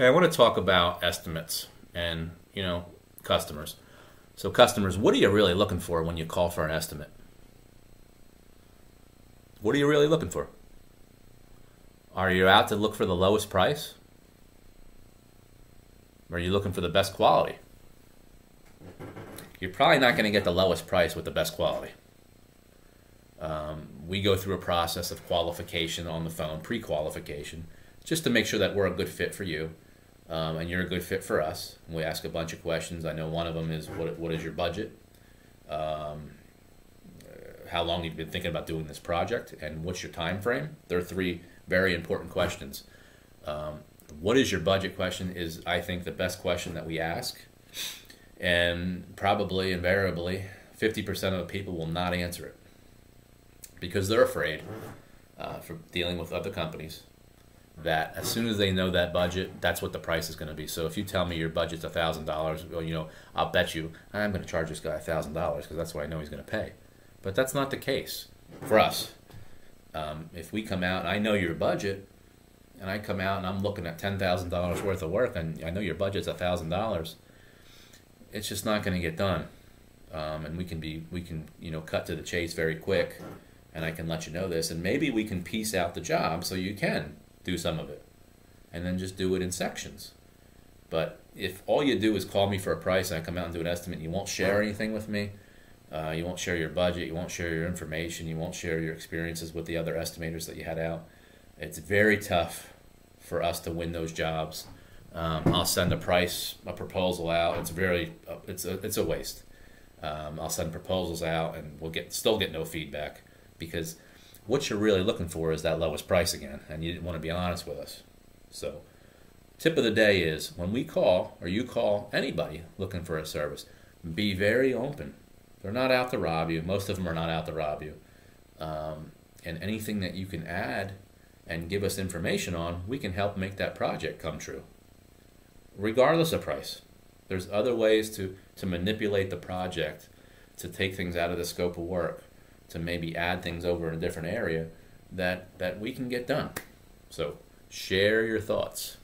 Hey, I want to talk about estimates and, you know, customers. So, customers, what are you really looking for when you call for an estimate? What are you really looking for? Are you out to look for the lowest price? Or are you looking for the best quality? You're probably not going to get the lowest price with the best quality. Um, we go through a process of qualification on the phone, pre qualification, just to make sure that we're a good fit for you um, and you're a good fit for us. We ask a bunch of questions. I know one of them is what, what is your budget? Um, how long you've been thinking about doing this project and what's your time frame? There are three very important questions. Um, what is your budget question is I think the best question that we ask, and probably invariably 50% of the people will not answer it because they're afraid uh, for dealing with other companies that as soon as they know that budget, that's what the price is going to be. So if you tell me your budget's a thousand dollars, well, you know, I'll bet you I'm going to charge this guy a thousand dollars because that's what I know he's going to pay. But that's not the case for us. Um, if we come out and I know your budget, and I come out and I'm looking at ten thousand dollars worth of work, and I know your budget's a thousand dollars, it's just not going to get done. Um, and we can be we can you know cut to the chase very quick, and I can let you know this, and maybe we can piece out the job so you can do some of it, and then just do it in sections. But if all you do is call me for a price and I come out and do an estimate, and you won't share anything with me, uh, you won't share your budget, you won't share your information, you won't share your experiences with the other estimators that you had out. It's very tough for us to win those jobs. Um, I'll send a price, a proposal out. It's very, uh, it's a, it's a waste. Um, I'll send proposals out, and we'll get still get no feedback because what you're really looking for is that lowest price again, and you didn't want to be honest with us. So, tip of the day is when we call or you call anybody looking for a service, be very open. They're not out to rob you. Most of them are not out to rob you. Um, and anything that you can add and give us information on, we can help make that project come true, regardless of price. There's other ways to, to manipulate the project to take things out of the scope of work to maybe add things over in a different area that that we can get done. So share your thoughts.